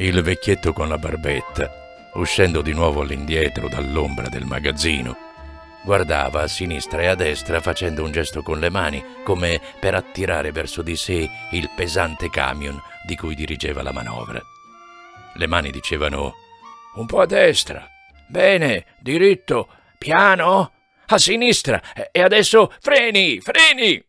Il vecchietto con la barbetta, uscendo di nuovo all'indietro dall'ombra del magazzino, guardava a sinistra e a destra facendo un gesto con le mani, come per attirare verso di sé il pesante camion di cui dirigeva la manovra. Le mani dicevano un po' a destra, bene, diritto, piano, a sinistra e adesso freni, freni.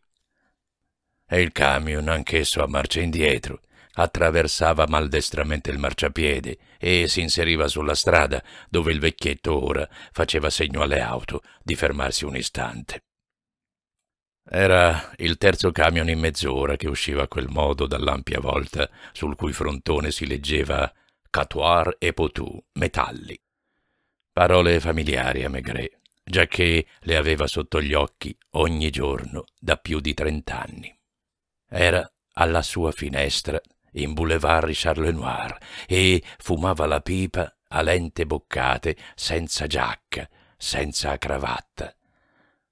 E il camion, anch'esso a marcia indietro, attraversava maldestramente il marciapiede e si inseriva sulla strada dove il vecchietto ora faceva segno alle auto di fermarsi un istante. Era il terzo camion in mezz'ora che usciva a quel modo dall'ampia volta sul cui frontone si leggeva Catoir e Potou, metalli. Parole familiari a Maigret, giacché le aveva sotto gli occhi ogni giorno da più di trent'anni. Era alla sua finestra in Boulevard Richard Lenoir e fumava la pipa a lente boccate, senza giacca, senza cravatta.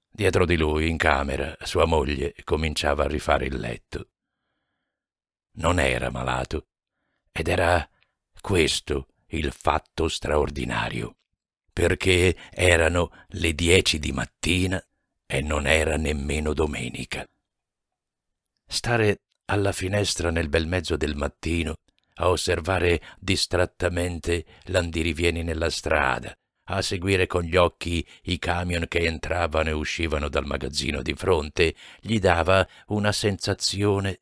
Dietro di lui, in camera, sua moglie cominciava a rifare il letto. Non era malato, ed era questo il fatto straordinario, perché erano le dieci di mattina e non era nemmeno domenica. Stare alla finestra nel bel mezzo del mattino, a osservare distrattamente l'andirivieni nella strada, a seguire con gli occhi i camion che entravano e uscivano dal magazzino di fronte, gli dava una sensazione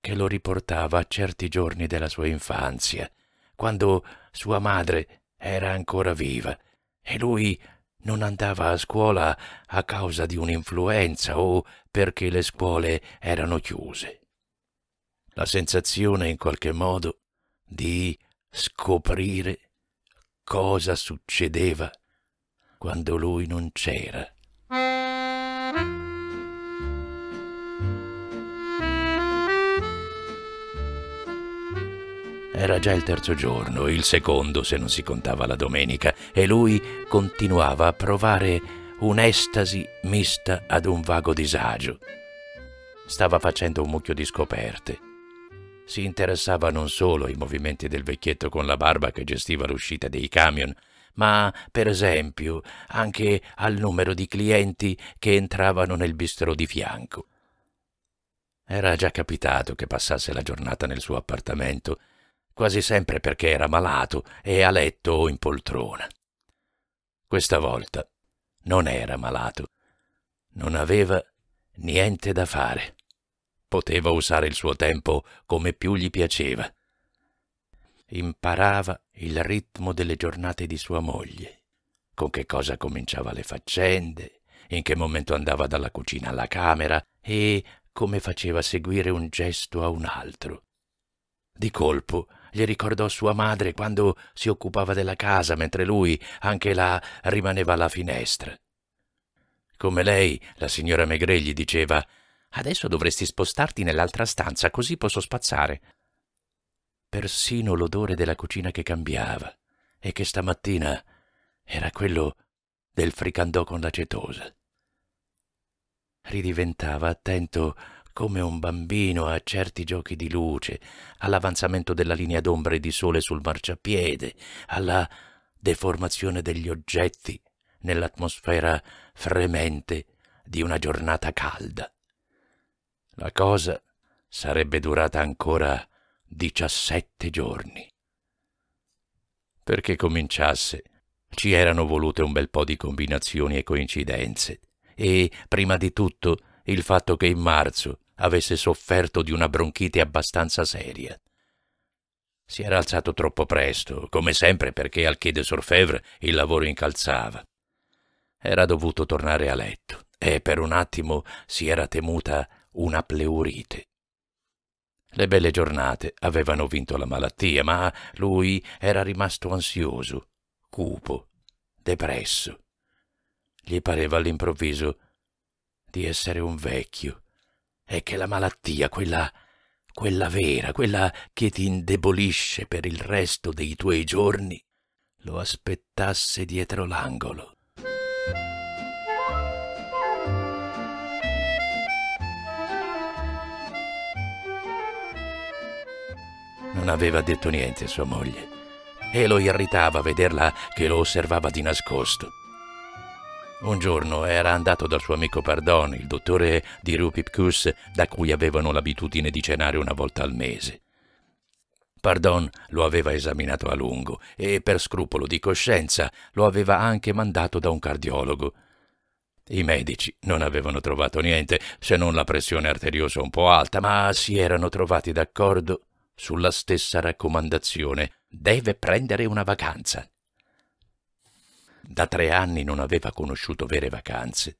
che lo riportava a certi giorni della sua infanzia, quando sua madre era ancora viva e lui non andava a scuola a causa di un'influenza o perché le scuole erano chiuse la sensazione in qualche modo di scoprire cosa succedeva quando lui non c'era. Era già il terzo giorno, il secondo se non si contava la domenica, e lui continuava a provare un'estasi mista ad un vago disagio. Stava facendo un mucchio di scoperte si interessava non solo ai movimenti del vecchietto con la barba che gestiva l'uscita dei camion, ma, per esempio, anche al numero di clienti che entravano nel bistrò di fianco. Era già capitato che passasse la giornata nel suo appartamento, quasi sempre perché era malato e a letto o in poltrona. Questa volta non era malato, non aveva niente da fare. Poteva usare il suo tempo come più gli piaceva. Imparava il ritmo delle giornate di sua moglie, con che cosa cominciava le faccende, in che momento andava dalla cucina alla camera e come faceva seguire un gesto a un altro. Di colpo gli ricordò sua madre quando si occupava della casa, mentre lui anche là rimaneva alla finestra. Come lei, la signora Maigret gli diceva Adesso dovresti spostarti nell'altra stanza, così posso spazzare. Persino l'odore della cucina che cambiava, e che stamattina era quello del fricandò con l'acetosa. Ridiventava attento come un bambino a certi giochi di luce, all'avanzamento della linea d'ombra e di sole sul marciapiede, alla deformazione degli oggetti nell'atmosfera fremente di una giornata calda. La cosa sarebbe durata ancora diciassette giorni. Perché cominciasse, ci erano volute un bel po' di combinazioni e coincidenze, e, prima di tutto, il fatto che in marzo avesse sofferto di una bronchite abbastanza seria. Si era alzato troppo presto, come sempre perché al Quai de il lavoro incalzava. Era dovuto tornare a letto e per un attimo si era temuta una pleurite. Le belle giornate avevano vinto la malattia, ma lui era rimasto ansioso, cupo, depresso. Gli pareva all'improvviso di essere un vecchio e che la malattia, quella, quella vera, quella che ti indebolisce per il resto dei tuoi giorni, lo aspettasse dietro l'angolo. Non aveva detto niente a sua moglie e lo irritava vederla che lo osservava di nascosto. Un giorno era andato dal suo amico Pardon, il dottore di Rupipkus, da cui avevano l'abitudine di cenare una volta al mese. Pardon lo aveva esaminato a lungo e per scrupolo di coscienza lo aveva anche mandato da un cardiologo. I medici non avevano trovato niente se non la pressione arteriosa un po' alta, ma si erano trovati d'accordo sulla stessa raccomandazione. Deve prendere una vacanza. Da tre anni non aveva conosciuto vere vacanze.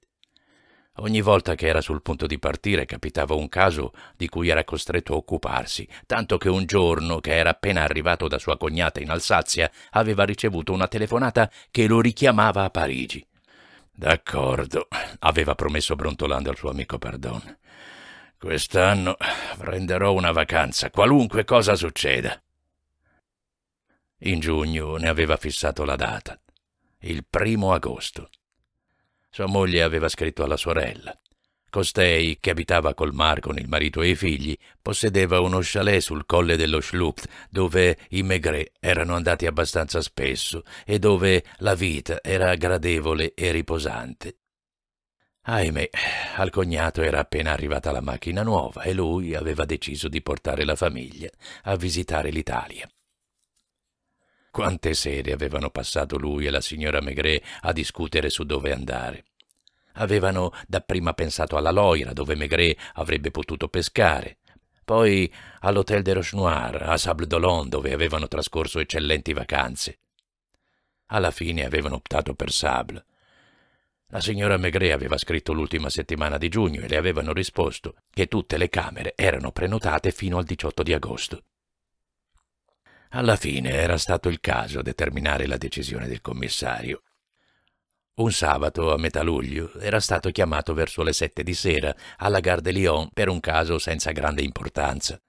Ogni volta che era sul punto di partire capitava un caso di cui era costretto a occuparsi, tanto che un giorno, che era appena arrivato da sua cognata in Alsazia, aveva ricevuto una telefonata che lo richiamava a Parigi. D'accordo, aveva promesso brontolando al suo amico Pardon. Quest'anno prenderò una vacanza, qualunque cosa succeda. In giugno ne aveva fissato la data, il primo agosto. Sua moglie aveva scritto alla sorella. Costei, che abitava col mar con il marito e i figli, possedeva uno chalet sul colle dello Schlupt, dove i Maigret erano andati abbastanza spesso e dove la vita era gradevole e riposante. Ahimè, al cognato era appena arrivata la macchina nuova e lui aveva deciso di portare la famiglia a visitare l'Italia. Quante sere avevano passato lui e la signora Maigret a discutere su dove andare. Avevano dapprima pensato alla Loira, dove Maigret avrebbe potuto pescare, poi all'Hôtel de Rochenoir, a Sable d'Olonne, dove avevano trascorso eccellenti vacanze. Alla fine avevano optato per Sable. La signora Maigret aveva scritto l'ultima settimana di giugno e le avevano risposto che tutte le camere erano prenotate fino al 18 di agosto. Alla fine era stato il caso determinare la decisione del commissario. Un sabato, a metà luglio, era stato chiamato verso le sette di sera alla Gare de Lyon per un caso senza grande importanza.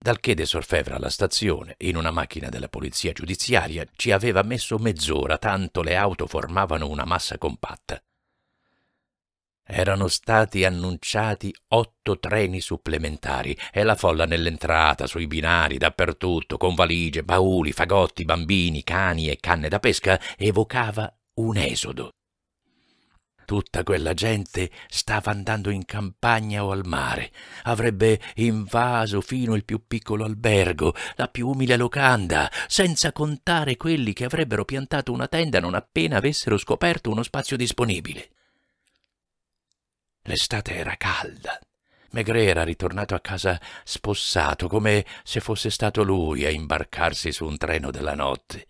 Dal Quai de Sorfèvre alla stazione, in una macchina della polizia giudiziaria, ci aveva messo mezz'ora, tanto le auto formavano una massa compatta. Erano stati annunciati otto treni supplementari e la folla nell'entrata, sui binari, dappertutto, con valigie, bauli, fagotti, bambini, cani e canne da pesca, evocava un esodo. Tutta quella gente stava andando in campagna o al mare, avrebbe invaso fino il più piccolo albergo, la più umile locanda, senza contare quelli che avrebbero piantato una tenda non appena avessero scoperto uno spazio disponibile. L'estate era calda. Maigret era ritornato a casa spossato, come se fosse stato lui a imbarcarsi su un treno della notte.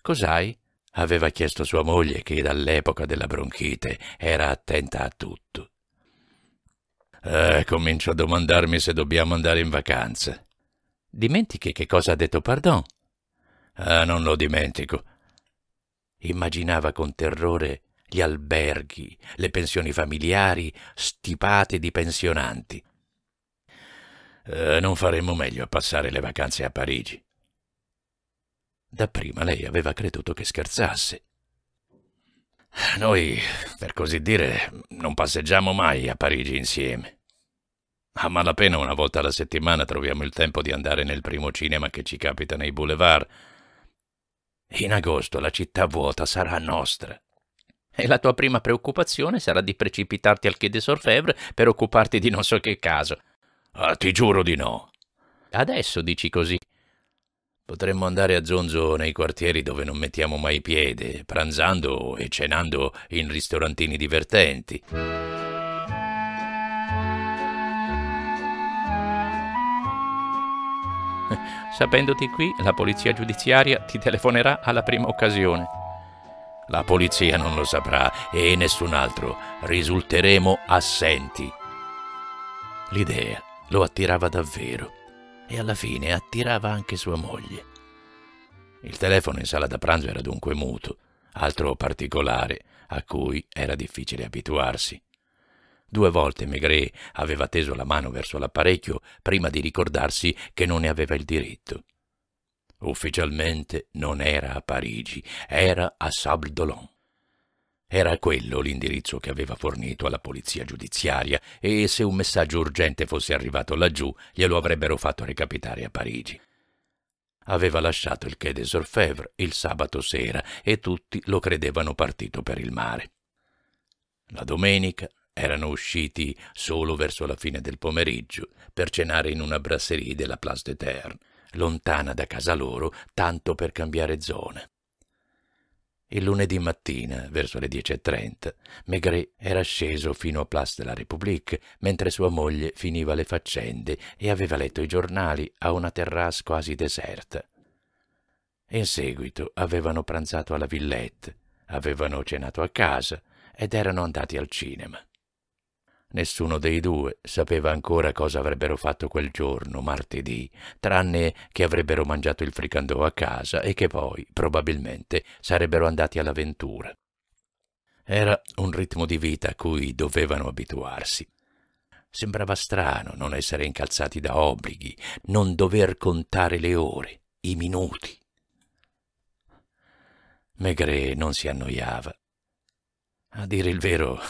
Cos'hai? Aveva chiesto sua moglie, che dall'epoca della bronchite era attenta a tutto. Eh, comincio a domandarmi se dobbiamo andare in vacanza. Dimentichi che cosa ha detto Pardon? Ah, non lo dimentico. Immaginava con terrore gli alberghi, le pensioni familiari stipate di pensionanti. Eh, non faremmo meglio a passare le vacanze a Parigi. Dapprima lei aveva creduto che scherzasse. Noi, per così dire, non passeggiamo mai a Parigi insieme. A malapena una volta alla settimana troviamo il tempo di andare nel primo cinema che ci capita nei boulevard. In agosto la città vuota sarà nostra. E la tua prima preoccupazione sarà di precipitarti al Quai des Orfèvres per occuparti di non so che caso. Ah, ti giuro di no. Adesso dici così. Potremmo andare a zonzo nei quartieri dove non mettiamo mai piede, pranzando e cenando in ristorantini divertenti. Sapendoti qui, la polizia giudiziaria ti telefonerà alla prima occasione. La polizia non lo saprà e nessun altro. Risulteremo assenti. L'idea lo attirava davvero e alla fine attirava anche sua moglie. Il telefono in sala da pranzo era dunque muto, altro particolare a cui era difficile abituarsi. Due volte Maigret aveva teso la mano verso l'apparecchio prima di ricordarsi che non ne aveva il diritto. Ufficialmente non era a Parigi, era a Sable d'Olonne. Era quello l'indirizzo che aveva fornito alla polizia giudiziaria e se un messaggio urgente fosse arrivato laggiù glielo avrebbero fatto recapitare a Parigi. Aveva lasciato il Quai des Orfèvres il sabato sera e tutti lo credevano partito per il mare. La domenica erano usciti solo verso la fine del pomeriggio per cenare in una brasserie della Place de Terre, lontana da casa loro, tanto per cambiare zona. Il lunedì mattina, verso le 10.30, Maigret era sceso fino a Place de la République, mentre sua moglie finiva le faccende e aveva letto i giornali a una terrasse quasi deserta. In seguito avevano pranzato alla Villette, avevano cenato a casa ed erano andati al cinema. Nessuno dei due sapeva ancora cosa avrebbero fatto quel giorno, martedì, tranne che avrebbero mangiato il fricandò a casa e che poi, probabilmente, sarebbero andati all'avventura. Era un ritmo di vita a cui dovevano abituarsi. Sembrava strano non essere incalzati da obblighi, non dover contare le ore, i minuti. Maigret non si annoiava. A dire il vero,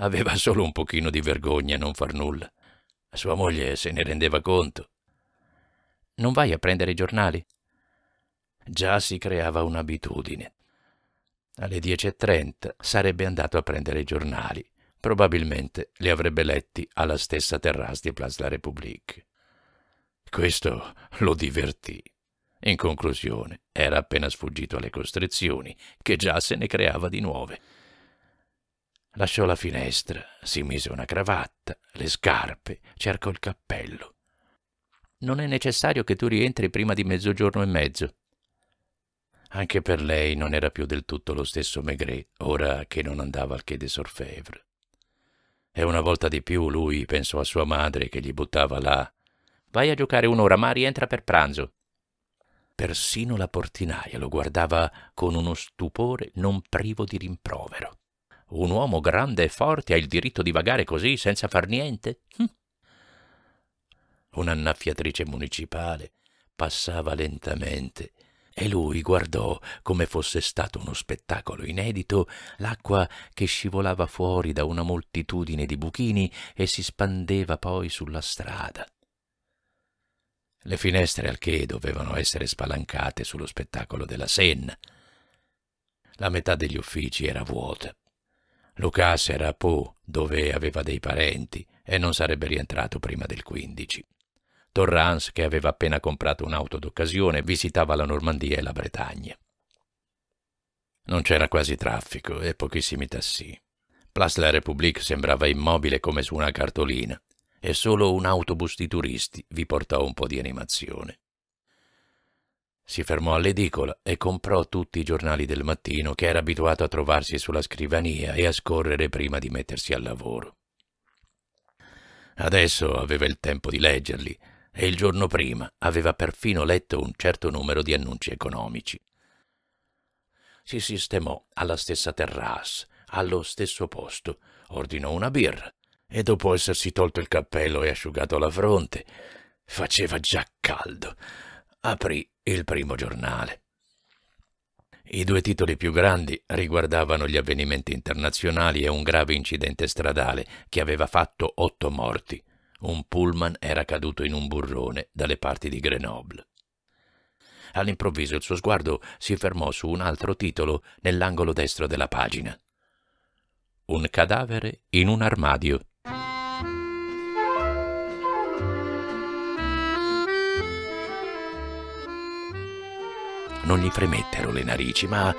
Aveva solo un pochino di vergogna a non far nulla. Sua moglie se ne rendeva conto. Non vai a prendere i giornali? Già si creava un'abitudine. Alle 10.30 sarebbe andato a prendere i giornali. Probabilmente li avrebbe letti alla stessa terrasse di Place la République. Questo lo divertì. In conclusione, era appena sfuggito alle costrizioni, che già se ne creava di nuove. Lasciò la finestra, si mise una cravatta, le scarpe, cercò il cappello. Non è necessario che tu rientri prima di mezzogiorno e mezzo. Anche per lei non era più del tutto lo stesso Maigret, ora che non andava al Quai des Orfèvres. E una volta di più lui pensò a sua madre che gli buttava là. Vai a giocare un'ora, ma rientra per pranzo. Persino la portinaia lo guardava con uno stupore non privo di rimprovero. Un uomo grande e forte ha il diritto di vagare così senza far niente? Hm. Un'annaffiatrice municipale passava lentamente e lui guardò come fosse stato uno spettacolo inedito l'acqua che scivolava fuori da una moltitudine di buchini e si spandeva poi sulla strada. Le finestre al che dovevano essere spalancate sullo spettacolo della Senna. La metà degli uffici era vuota. Lucas era a Pau, dove aveva dei parenti, e non sarebbe rientrato prima del 15. Torrance, che aveva appena comprato un'auto d'occasione, visitava la Normandia e la Bretagna. Non c'era quasi traffico e pochissimi tassì. Place la République sembrava immobile come su una cartolina e solo un autobus di turisti vi portò un po' di animazione. Si fermò all'edicola e comprò tutti i giornali del mattino che era abituato a trovarsi sulla scrivania e a scorrere prima di mettersi al lavoro. Adesso aveva il tempo di leggerli e il giorno prima aveva perfino letto un certo numero di annunci economici. Si sistemò alla stessa terrasse, allo stesso posto, ordinò una birra e dopo essersi tolto il cappello e asciugato la fronte, faceva già caldo, aprì il primo giornale. I due titoli più grandi riguardavano gli avvenimenti internazionali e un grave incidente stradale che aveva fatto otto morti. Un pullman era caduto in un burrone dalle parti di Grenoble. All'improvviso il suo sguardo si fermò su un altro titolo nell'angolo destro della pagina. Un cadavere in un armadio. Non gli fremettero le narici, ma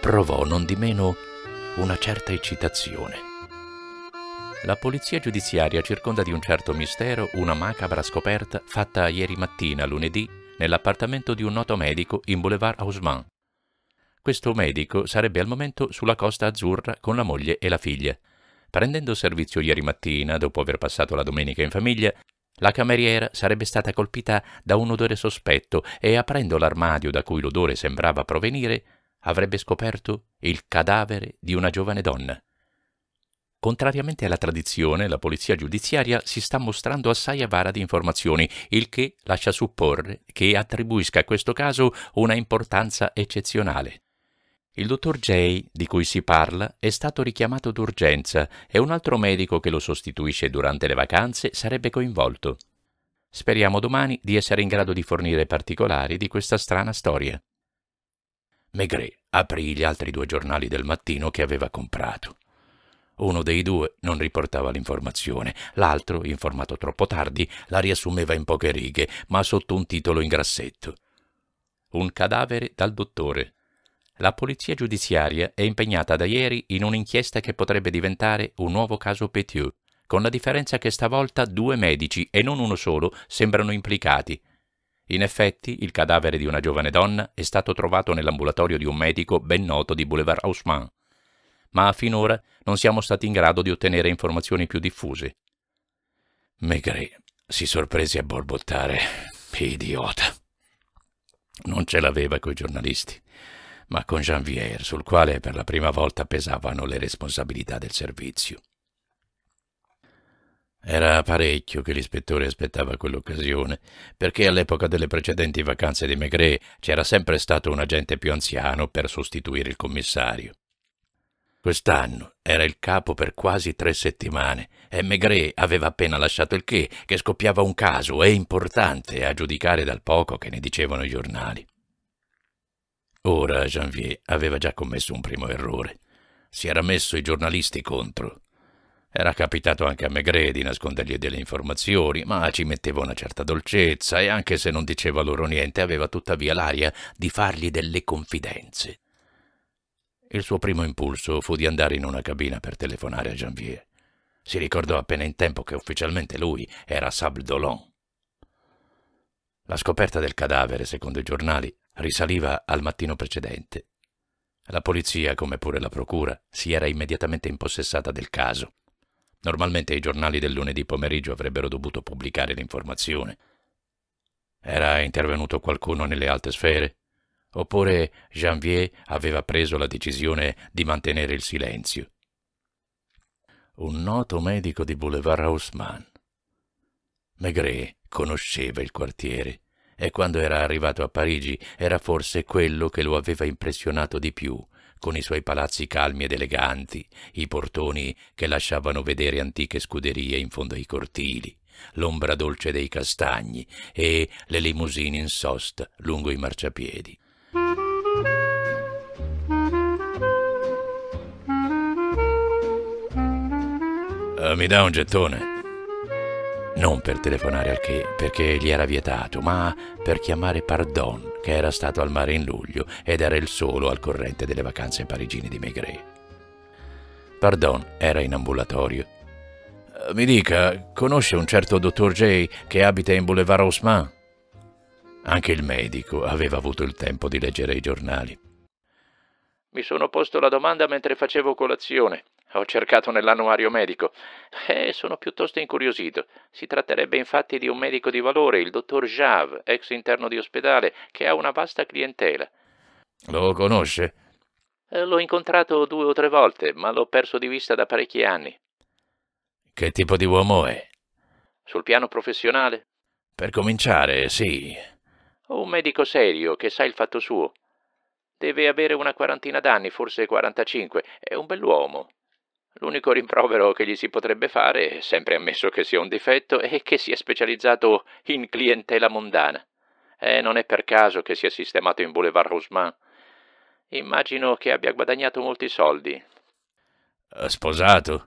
provò non di meno una certa eccitazione. La polizia giudiziaria circonda di un certo mistero una macabra scoperta fatta ieri mattina, lunedì, nell'appartamento di un noto medico in Boulevard Haussmann. Questo medico sarebbe al momento sulla costa azzurra con la moglie e la figlia. Prendendo servizio ieri mattina, dopo aver passato la domenica in famiglia, la cameriera sarebbe stata colpita da un odore sospetto e aprendo l'armadio da cui l'odore sembrava provenire, avrebbe scoperto il cadavere di una giovane donna. Contrariamente alla tradizione, la polizia giudiziaria si sta mostrando assai avara di informazioni, il che lascia supporre che attribuisca a questo caso una importanza eccezionale. Il dottor J, di cui si parla, è stato richiamato d'urgenza e un altro medico che lo sostituisce durante le vacanze sarebbe coinvolto. Speriamo domani di essere in grado di fornire particolari di questa strana storia. Maigret aprì gli altri due giornali del mattino che aveva comprato. Uno dei due non riportava l'informazione, l'altro, informato troppo tardi, la riassumeva in poche righe, ma sotto un titolo in grassetto. Un cadavere dal dottore. La polizia giudiziaria è impegnata da ieri in un'inchiesta che potrebbe diventare un nuovo caso Petiot, con la differenza che stavolta due medici, e non uno solo, sembrano implicati. In effetti, il cadavere di una giovane donna è stato trovato nell'ambulatorio di un medico ben noto di Boulevard Haussmann ma finora non siamo stati in grado di ottenere informazioni più diffuse. Maigret si sorprese a borbottare. Idiota. Non ce l'aveva coi giornalisti, ma con Janvier, sul quale per la prima volta pesavano le responsabilità del servizio. Era parecchio che l'ispettore aspettava quell'occasione, perché all'epoca delle precedenti vacanze di Maigret c'era sempre stato un agente più anziano per sostituire il commissario. Quest'anno era il capo per quasi tre settimane e Maigret aveva appena lasciato il che, che scoppiava un caso e importante a giudicare dal poco che ne dicevano i giornali. Ora Janvier aveva già commesso un primo errore. Si era messo i giornalisti contro. Era capitato anche a Maigret di nascondergli delle informazioni, ma ci metteva una certa dolcezza e anche se non diceva loro niente aveva tuttavia l'aria di fargli delle confidenze. Il suo primo impulso fu di andare in una cabina per telefonare a Janvier. Si ricordò appena in tempo che ufficialmente lui era Sable Dolon. La scoperta del cadavere, secondo i giornali, risaliva al mattino precedente. La polizia, come pure la procura, si era immediatamente impossessata del caso. Normalmente i giornali del lunedì pomeriggio avrebbero dovuto pubblicare l'informazione. Era intervenuto qualcuno nelle alte sfere? Oppure Janvier aveva preso la decisione di mantenere il silenzio. Un noto medico di Boulevard Haussmann. Maigret conosceva il quartiere e quando era arrivato a Parigi era forse quello che lo aveva impressionato di più, con i suoi palazzi calmi ed eleganti, i portoni che lasciavano vedere antiche scuderie in fondo ai cortili, l'ombra dolce dei castagni e le limousine in sosta lungo i marciapiedi. Uh, mi dà un gettone? Non per telefonare al che, perché gli era vietato, ma per chiamare Pardon, che era stato al mare in luglio ed era il solo al corrente delle vacanze parigine di Maigret. Pardon era in ambulatorio. Uh, mi dica, conosce un certo dottor J che abita in Boulevard Haussmann? Anche il medico aveva avuto il tempo di leggere i giornali. Mi sono posto la domanda mentre facevo colazione. Ho cercato nell'annuario medico e sono piuttosto incuriosito. Si tratterebbe infatti di un medico di valore, il dottor Jave, ex interno di ospedale, che ha una vasta clientela. Lo conosce? Eh, l'ho incontrato due o tre volte, ma l'ho perso di vista da parecchi anni. Che tipo di uomo è? Sul piano professionale? Per cominciare, sì. Un medico serio che sa il fatto suo. Deve avere una quarantina d'anni, forse 45. È un bell'uomo. L'unico rimprovero che gli si potrebbe fare, sempre ammesso che sia un difetto, è che sia specializzato in clientela mondana. E non è per caso che sia sistemato in Boulevard Haussmann. Immagino che abbia guadagnato molti soldi. Sposato?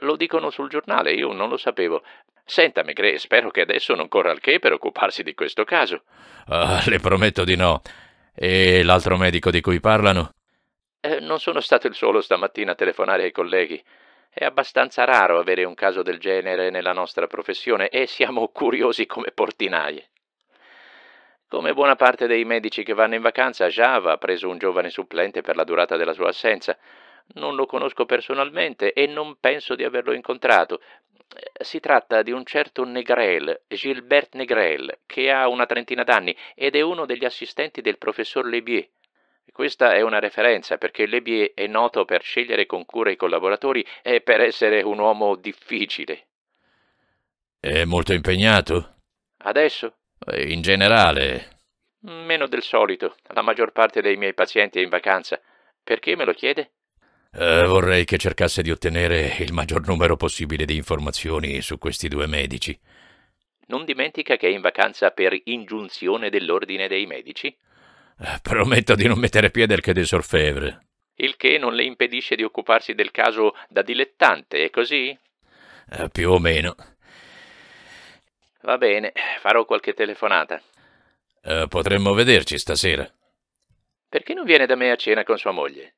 Lo dicono sul giornale, io non lo sapevo. Senta, Maigret, spero che adesso non corra al che per occuparsi di questo caso. Uh, le prometto di no. E l'altro medico di cui parlano? Eh, non sono stato il solo stamattina a telefonare ai colleghi. È abbastanza raro avere un caso del genere nella nostra professione e siamo curiosi come portinaie. Come buona parte dei medici che vanno in vacanza, Java ha preso un giovane supplente per la durata della sua assenza. Non lo conosco personalmente e non penso di averlo incontrato. Si tratta di un certo Negrel, Gilbert Negrel, che ha una trentina d'anni ed è uno degli assistenti del professor Lebier. Questa è una referenza perché Lebier è noto per scegliere con cura i collaboratori e per essere un uomo difficile. È molto impegnato? Adesso? In generale. Meno del solito. La maggior parte dei miei pazienti è in vacanza. Perché me lo chiede? Eh, vorrei che cercasse di ottenere il maggior numero possibile di informazioni su questi due medici. Non dimentica che è in vacanza per ingiunzione dell'ordine dei medici? Prometto di non mettere piede al che de Sorfevre. Il che non le impedisce di occuparsi del caso da dilettante, è così? Eh, più o meno. Va bene, farò qualche telefonata. Eh, potremmo vederci stasera. Perché non viene da me a cena con sua moglie?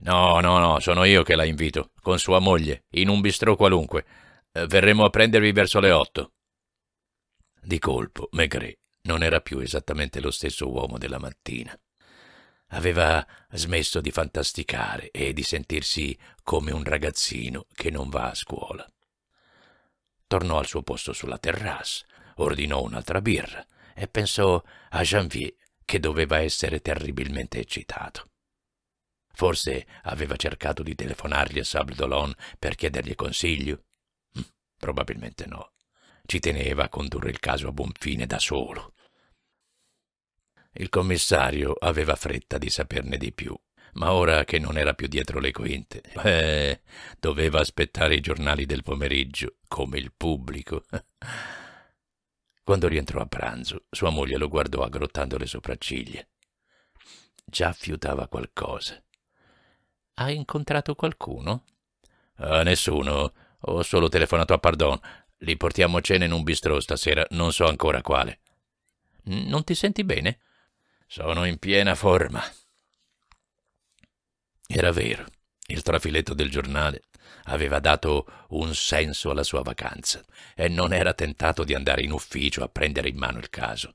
No, no, no, sono io che la invito, con sua moglie, in un bistrò qualunque. Eh, verremo a prendervi verso le otto. Di colpo, Maigret non era più esattamente lo stesso uomo della mattina. Aveva smesso di fantasticare e di sentirsi come un ragazzino che non va a scuola. Tornò al suo posto sulla terrasse, ordinò un'altra birra e pensò a Janvier che doveva essere terribilmente eccitato. Forse aveva cercato di telefonargli a Sable d'Olonne per chiedergli consiglio? Hm, probabilmente no. Ci teneva a condurre il caso a buon fine da solo. Il commissario aveva fretta di saperne di più, ma ora che non era più dietro le quinte, eh, doveva aspettare i giornali del pomeriggio, come il pubblico. Quando rientrò a pranzo, sua moglie lo guardò aggrottando le sopracciglia. Già fiutava qualcosa. Ha incontrato qualcuno? Ah, nessuno. Ho solo telefonato a Pardon. Li portiamo a cena in un bistrò stasera, non so ancora quale. Non ti senti bene? Sono in piena forma. Era vero, il trafiletto del giornale aveva dato un senso alla sua vacanza e non era tentato di andare in ufficio a prendere in mano il caso.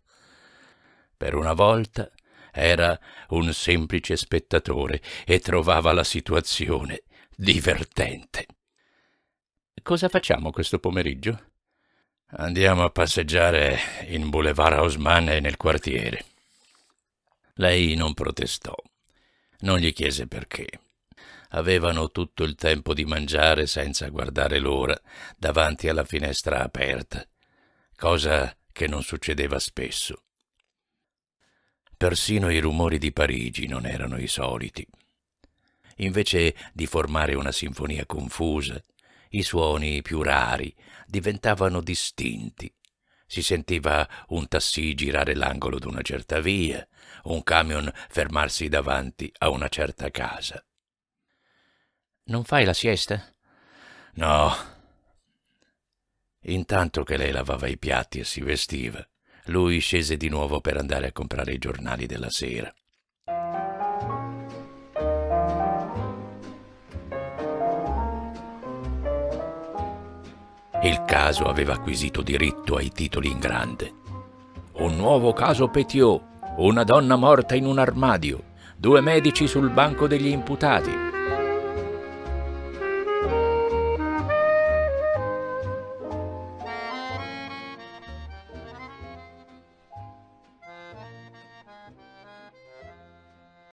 Per una volta era un semplice spettatore e trovava la situazione divertente. Cosa facciamo questo pomeriggio? Andiamo a passeggiare in Boulevard Haussmann e nel quartiere. Lei non protestò. Non gli chiese perché. Avevano tutto il tempo di mangiare senza guardare l'ora davanti alla finestra aperta, cosa che non succedeva spesso. Persino i rumori di Parigi non erano i soliti. Invece di formare una sinfonia confusa, i suoni più rari diventavano distinti. Si sentiva un tassì girare l'angolo d'una certa via, un camion fermarsi davanti a una certa casa. Non fai la siesta? No. Intanto che lei lavava i piatti e si vestiva, lui scese di nuovo per andare a comprare i giornali della sera. Il caso aveva acquisito diritto ai titoli in grande. Un nuovo caso Petiot, una donna morta in un armadio, due medici sul banco degli imputati,